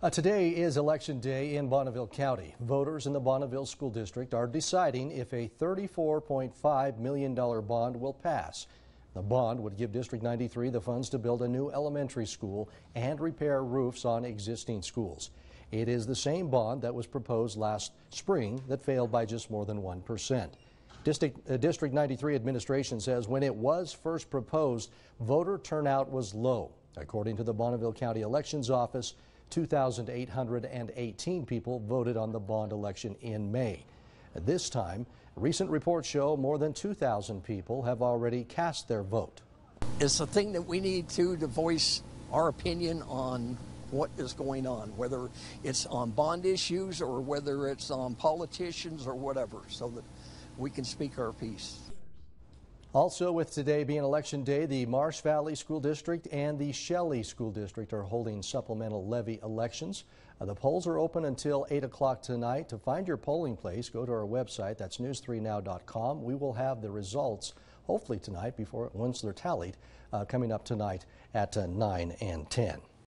Uh, today is election day in Bonneville County. Voters in the Bonneville School District are deciding if a $34.5 million bond will pass. The bond would give District 93 the funds to build a new elementary school and repair roofs on existing schools. It is the same bond that was proposed last spring that failed by just more than 1%. District, uh, District 93 administration says when it was first proposed, voter turnout was low. According to the Bonneville County Elections Office, 2,818 people voted on the bond election in May. This time, recent reports show more than 2,000 people have already cast their vote. It's a thing that we need to to voice our opinion on what is going on, whether it's on bond issues or whether it's on politicians or whatever, so that we can speak our piece. Also, with today being election day, the Marsh Valley School District and the Shelley School District are holding supplemental levy elections. Uh, the polls are open until 8 o'clock tonight. To find your polling place, go to our website. That's news3now.com. We will have the results hopefully tonight before once they're tallied, uh, coming up tonight at uh, 9 and 10.